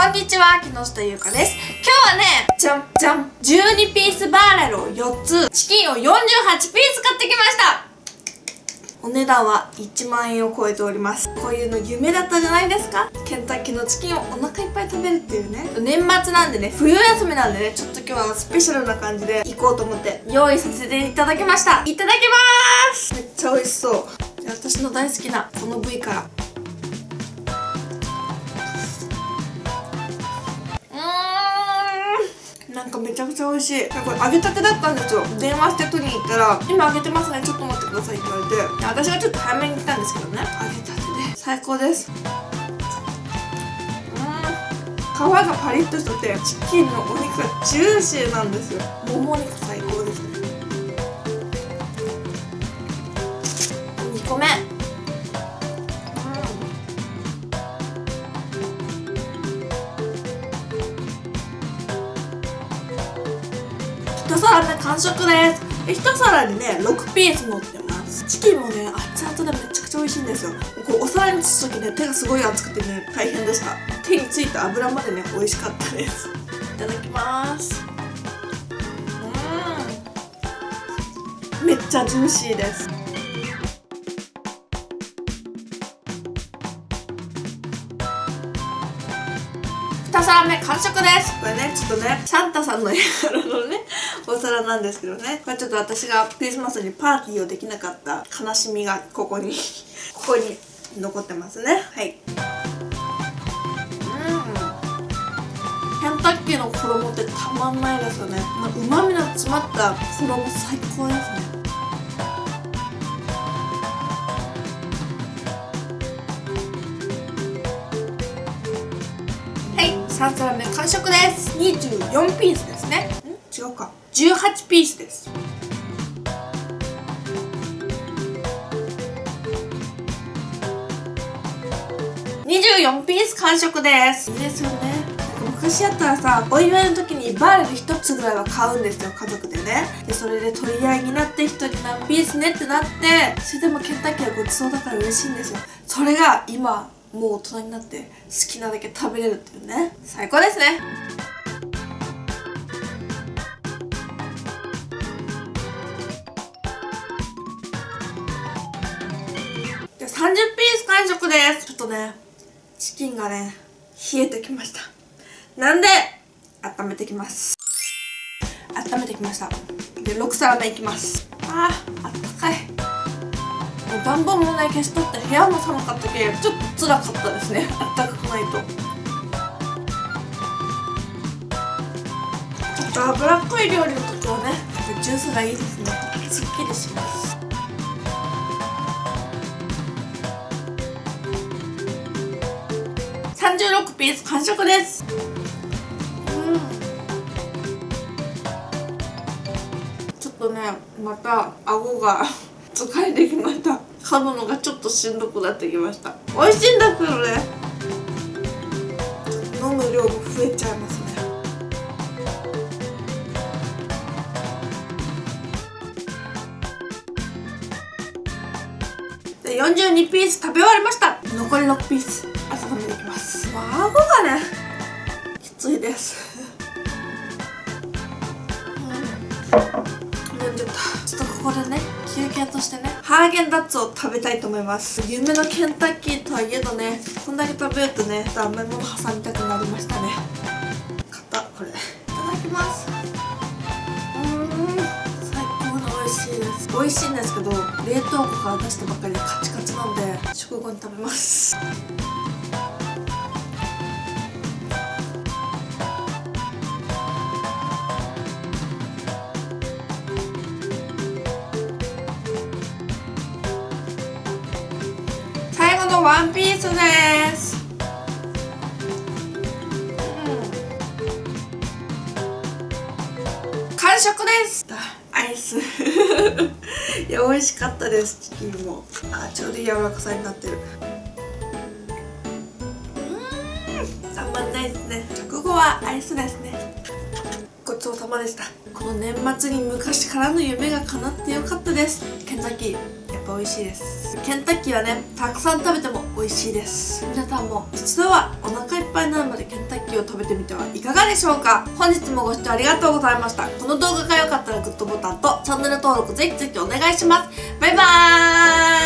こんにちは木下優香です。今日はねじゃんじゃん。12ピースバーレルを4つチキンを48ピース買ってきました。お値段は1万円を超えております。こういうの夢だったじゃないですか？ケンタッキーのチキンをお腹いっぱい食べるっていうね。年末なんでね冬休みなんでねちょっと今日はスペシャルな感じで行こうと思って用意させていただきました。いただきます！めっちゃ美味しそう。じゃあ私の大好きなこの部位からなんかめちゃくちゃ美味しい。これ揚げたてだったんですよ。電話して取りに行ったら今揚げてますねちょっと待ってくださいって言われて。私がちょっと早めに来たんですけどね。揚げたてで最高です。うん。皮がパリッとしててチキンのお肉がジューシーなんですよ。もも肉最高ですね。2個目一皿目完食です。一皿にね6ピース乗ってます。チキンもね熱々でめちゃくちゃ美味しいんですよ。こうお皿に移す時ね手がすごい熱くてね大変でした。手についた油までね美味しかったです。いただきます。うん。めっちゃジューシーです。皿目完食です。これねちょっとねサンタさんの絵柄のねお皿なんですけどね。これちょっと私がクリスマスにパーティーをできなかった悲しみがここに ここに残ってますね。はい。うん。ケンタッキーの衣ってたまんないですよね。うまみの詰まった衣最高ですね3皿目完食です。24ピースですね。ん？違うか。18ピースです。24ピース完食です。いいですよね。昔やったらさお祝いの時にバーレル1つぐらいは買うんですよ家族でね。でそれで取り合いになって1人何ピースねってなってそれでもケンタッキーはごちそうだから嬉しいんですよ。それが今もう大人になって好きなだけ食べれるっていうね。最高ですね。で30ピース完食です。ちょっとねチキンがね冷えてきました。なんで温めてきます。温めてきました。で6皿目いきます。ああったもう暖房もね消しとって部屋も寒かったけちょっと辛かったですね。あったかくないと。ちょっと脂っこい料理の時はねジュースがいいですね。すっきりします。36ピース完食です。うん。ちょっとねまた顎が疲れてきました。噛むのがちょっとしんどくなってきました。美味しいんだけどね。飲む量も増えちゃいますね。で42ピース食べ終わりました。残り6ピース温めていきます。顎がね。きついです。飲んじゃった。ちょっとここでね休憩としてね。ハーゲンダッツを食べたいと思います。夢のケンタッキーとはいえどねこんだけ食べるとね甘いもの挟みたくなりましたね。買ったこれ。いただきます。うん最高に美味しいです。美味しいんですけど冷凍庫から出したばっかりでカチカチなんで食後に食べますのワンピースです、うん、完食です。アイス。いや美味しかったです。チキンも。あちょうど柔らかさになってる。うん。たまんないですね。食後はアイスですね。ごちそうさまでした。この年末に昔からの夢が叶ってよかったです。ケンタッキー。ぱ美味しいです。ケンタッキーはねたくさん食べても美味しいです。皆さんも一度はお腹いっぱいになるまでケンタッキーを食べてみてはいかがでしょうか。本日もご視聴ありがとうございました。この動画が良かったらグッドボタンとチャンネル登録ぜひぜひお願いします。バイバーイ。